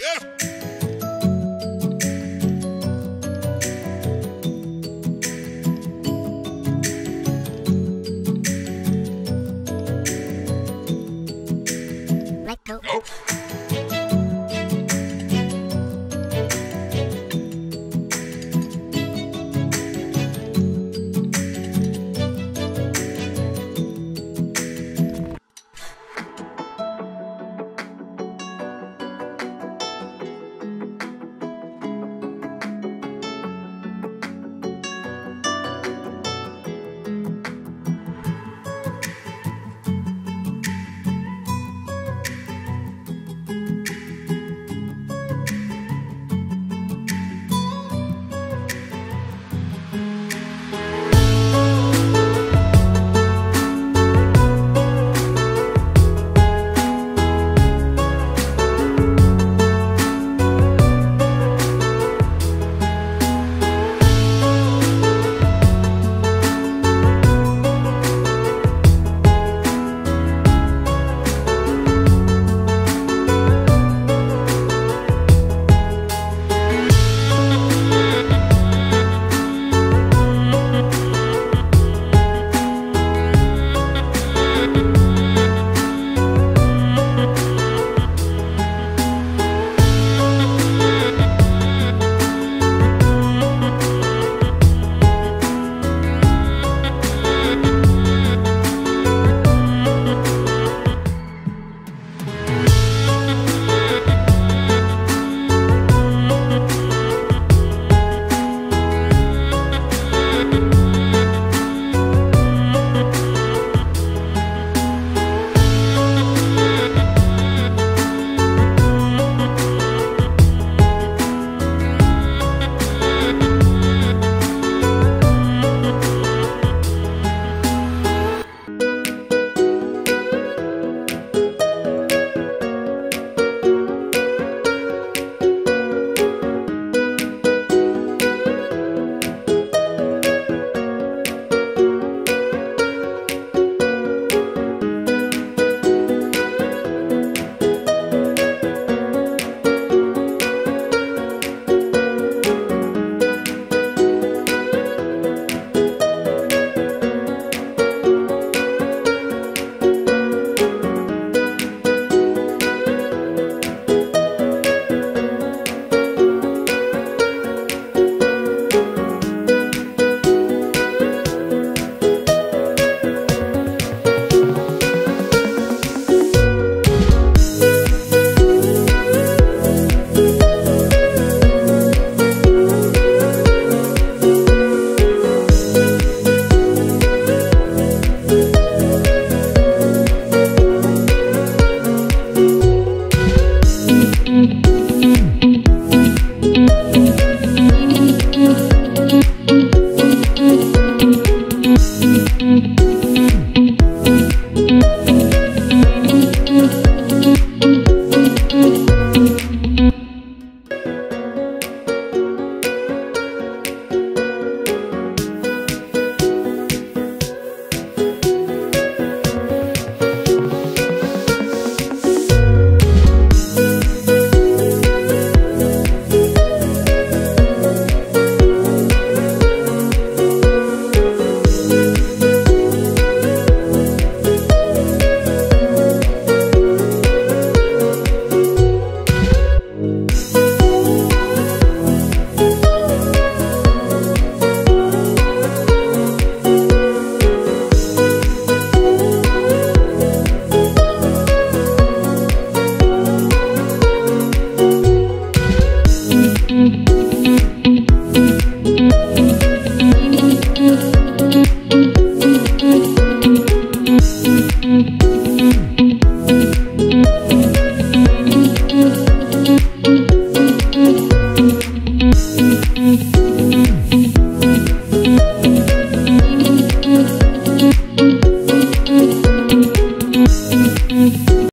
Let go. Nope.